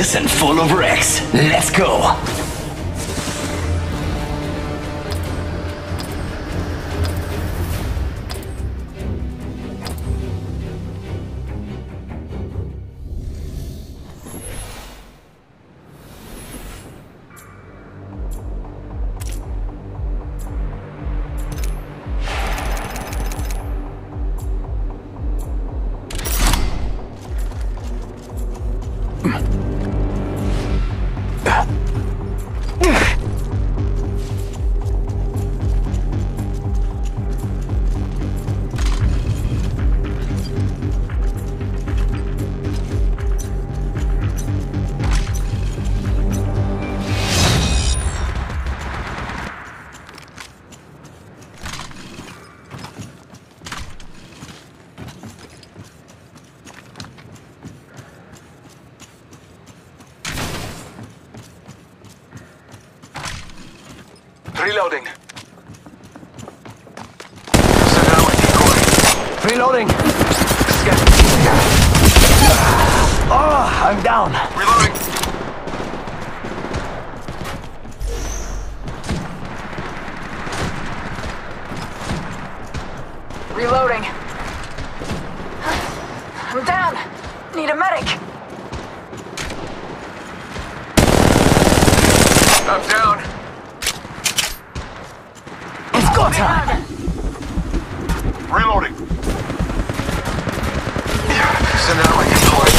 reckless and full of wrecks. Let's go. Reloading. Send decoy. Reloading. Scan. Oh, I'm down. Reloading. Reloading. I'm down. Need a medic. I'm down. It's time. Reloading. Send out my decoy.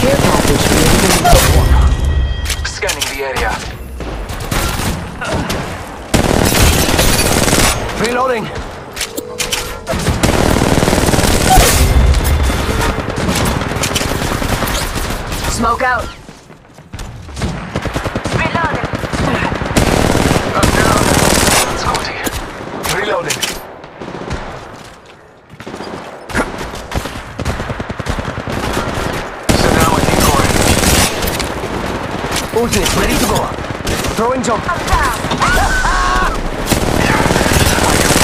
Care package being delivered. Scanning the area. Reloading. Smoke out. Reloading. I'm down. Scotty. Reloading. Send out my decoy. Ultimate ready to go. Throwing jump. I'm down.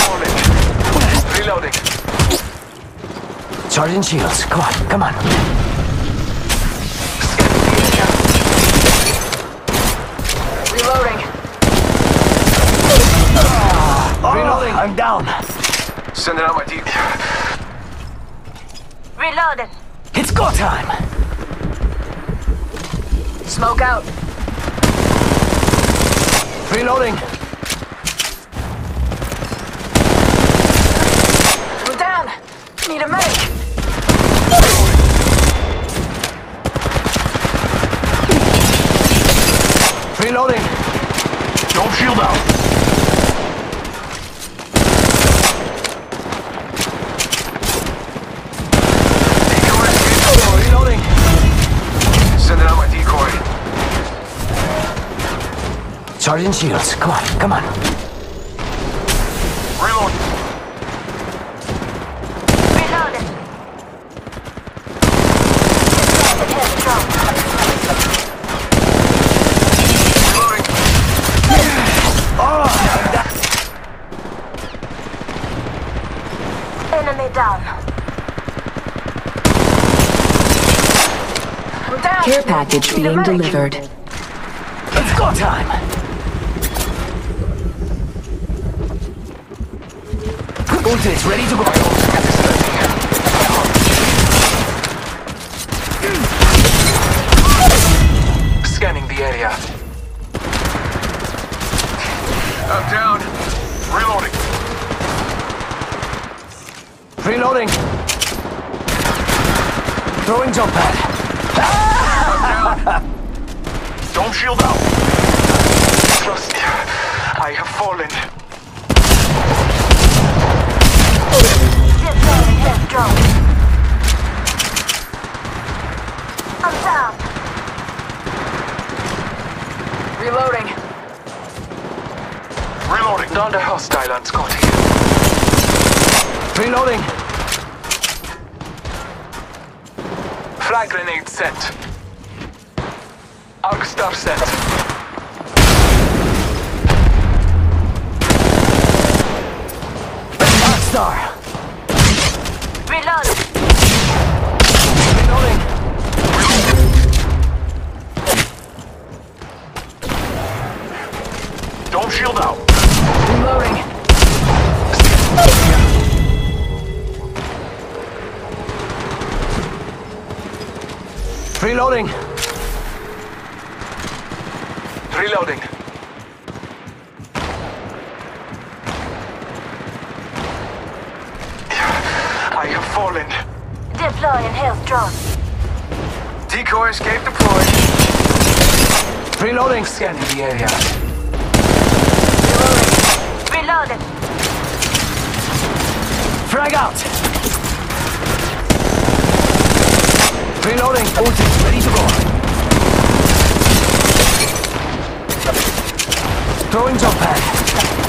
Falling. Reloading. Charging shields. Come on, come on. Reloading. Oh, Reloading. I'm down. Sending out my decoy. Reloading. It's go time. Smoke out. Reloading. I'm down. Need a medic. Reloading. Dome shield out. Charging shields. Come on, come on. Reload. Reloading. Reloading. Enemy down. Down. Care package being delivered. It's go time. Ultimate's ready to go. Scanning the area. I'm down. Reloading. Reloading. Throwing jump pad. I'm down. Dome shield out. Trust. I have fallen. Down. Reloading. Reloading. Down the hostile on Scotty. Reloading. Frag grenade set. Arcstar set. Darkstar. Reloading. Shield out. Reloading. Reloading. Reloading. I have fallen. Deploying health drone. Decoy escape deployed. Reloading. Scanning the area. Reloading. Frag out. Reloading. Ultimate ready to go. Throwing jump pad.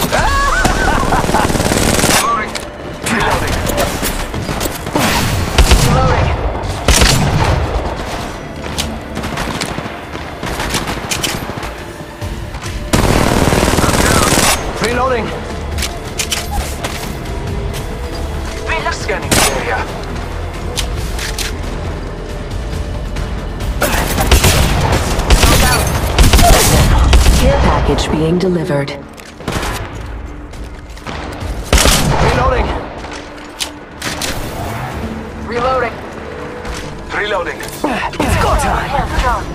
Package being delivered. Reloading. Reloading. Reloading. It's go time. Health drone.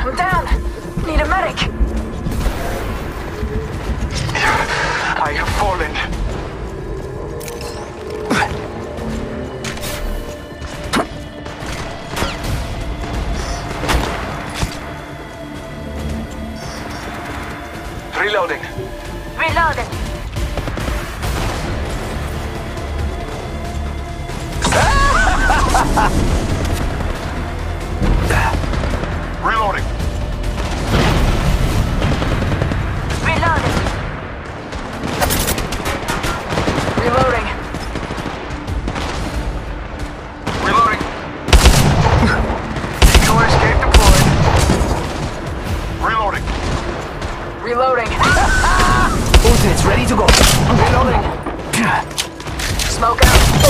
I'm down. Need a medic. I have fallen. Reloading. Reloading. To go. Reloading. Smoke out.